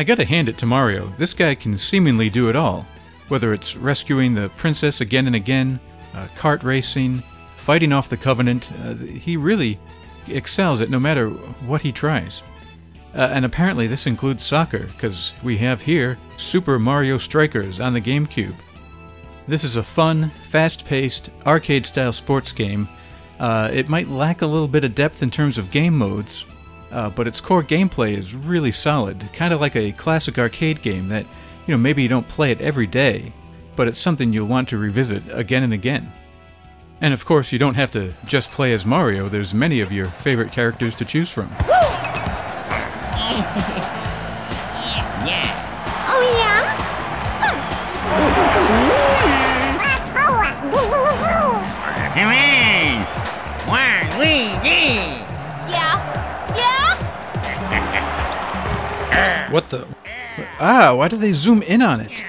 I gotta hand it to Mario. This guy can seemingly do it all. Whether it's rescuing the princess again and again, uh, kart racing, fighting off the Covenant, uh, he really excels at no matter what he tries. Uh, and apparently, this includes soccer, because we have here Super Mario Strikers on the GameCube. This is a fun, fast paced, arcade style sports game. Uh, it might lack a little bit of depth in terms of game modes, uh, but its core gameplay is really solid, kind of like a classic arcade game that, you know, maybe you don't play it every day, but it's something you'll want to revisit again and again. And of course, you don't have to just play as Mario, there's many of your favorite characters to choose from. Oh yeah? Come in! Waluigi! Yeah? Yeah? What the? Ah, why do they zoom in on it?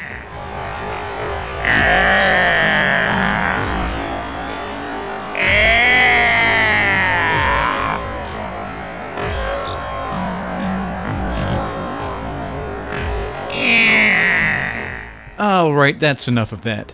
Alright, that's enough of that.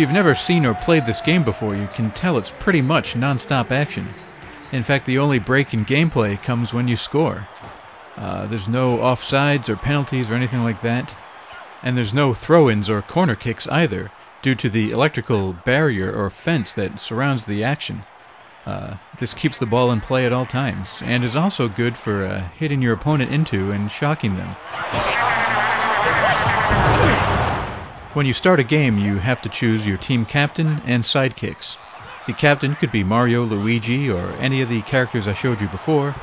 You've never seen or played this game before, you can tell it's pretty much non-stop action. In fact, the only break in gameplay comes when you score. Uh, there's no offsides or penalties or anything like that. And there's no throw-ins or corner kicks either, due to the electrical barrier or fence that surrounds the action. Uh, this keeps the ball in play at all times, and is also good for uh, hitting your opponent into and shocking them. When you start a game, you have to choose your team captain and sidekicks. The captain could be Mario, Luigi, or any of the characters I showed you before,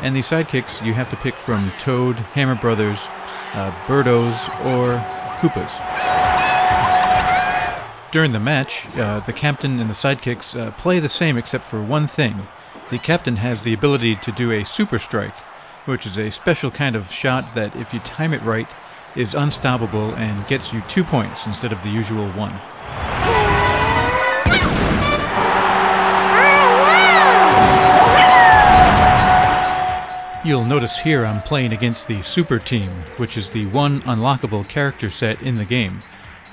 and the sidekicks you have to pick from Toad, Hammer Brothers, uh, Birdos, or Koopas. During the match, uh, the captain and the sidekicks uh, play the same except for one thing. The captain has the ability to do a super strike, which is a special kind of shot that, if you time it right, is unstoppable and gets you two points instead of the usual one. You'll notice here I'm playing against the Super Team, which is the one unlockable character set in the game.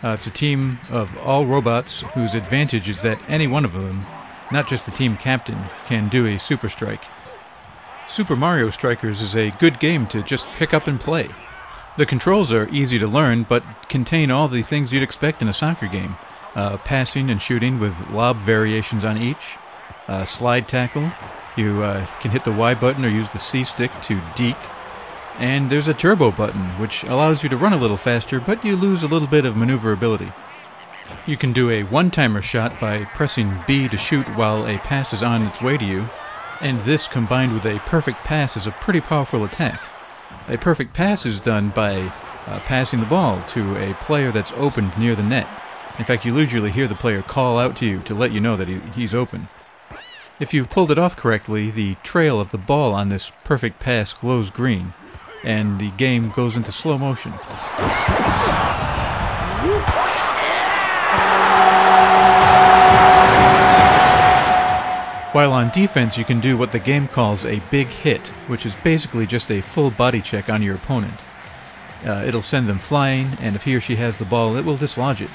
Uh, it's a team of all robots whose advantage is that any one of them, not just the team captain, can do a super strike. Super Mario Strikers is a good game to just pick up and play. The controls are easy to learn, but contain all the things you'd expect in a soccer game. Uh, passing and shooting with lob variations on each, uh, slide tackle, you uh, can hit the Y button or use the C stick to deke, and there's a turbo button, which allows you to run a little faster, but you lose a little bit of maneuverability. You can do a one timer shot by pressing B to shoot while a pass is on its way to you, and this combined with a perfect pass is a pretty powerful attack. A perfect pass is done by uh, passing the ball to a player that's opened near the net. In fact, you usually hear the player call out to you to let you know that he, he's open. If you've pulled it off correctly, the trail of the ball on this perfect pass glows green, and the game goes into slow motion. While on defense, you can do what the game calls a big hit, which is basically just a full body check on your opponent. uh, it'll send them flying, and if he or she has the ball, it will dislodge it.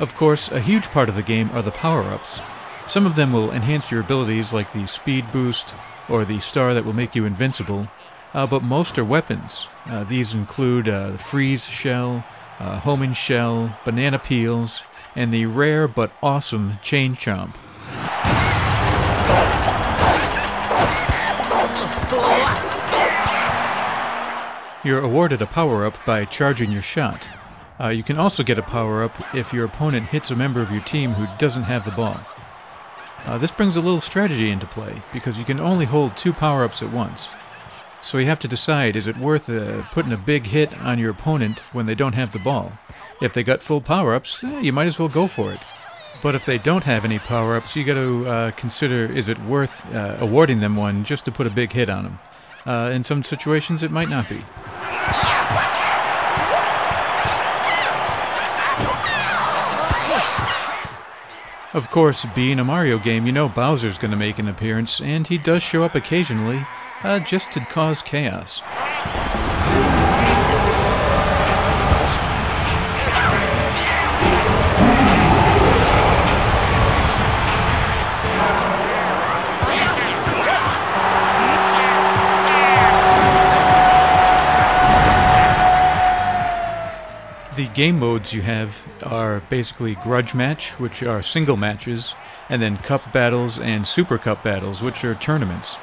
Of course, a huge part of the game are the power ups. Some of them will enhance your abilities, like the speed boost or the star that will make you invincible, uh, but most are weapons. Uh, these include uh, the freeze shell, uh, homing shell, banana peels, and the rare but awesome chain chomp. You're awarded a power up by charging your shot. Uh, you can also get a power up if your opponent hits a member of your team who doesn't have the ball. Uh, this brings a little strategy into play because you can only hold two power ups at once. So you have to decide is it worth uh, putting a big hit on your opponent when they don't have the ball? If they got full power ups, eh, you might as well go for it. But if they don't have any power ups, you got to uh, consider is it worth uh, awarding them one just to put a big hit on them? Uh, in some situations, it might not be. Of course, being a Mario game, you know Bowser's going to make an appearance, and he does show up occasionally, uh, just to cause chaos. The game modes you have are basically Grudge Match, which are single matches, and then Cup Battles and Super Cup Battles, which are tournaments.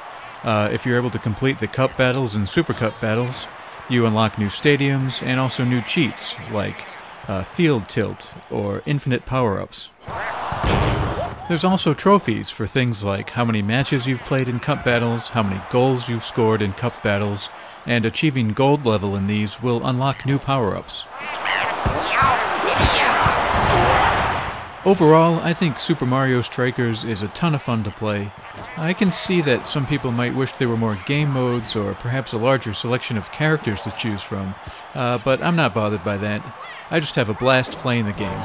Uh, if you're able to complete the Cup Battles and Super Cup Battles, you unlock new stadiums and also new cheats like uh, Field Tilt or Infinite Power Ups. There's also trophies for things like how many matches you've played in Cup Battles, how many goals you've scored in Cup Battles, and achieving gold level in these will unlock new power ups. Overall, I think Super Mario Strikers is a ton of fun to play. I can see that some people might wish there were more game modes or perhaps a larger selection of characters to choose from, uh, but I'm not bothered by that. I just have a blast playing the game.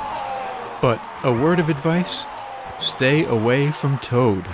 But a word of advice? Stay away from Toad.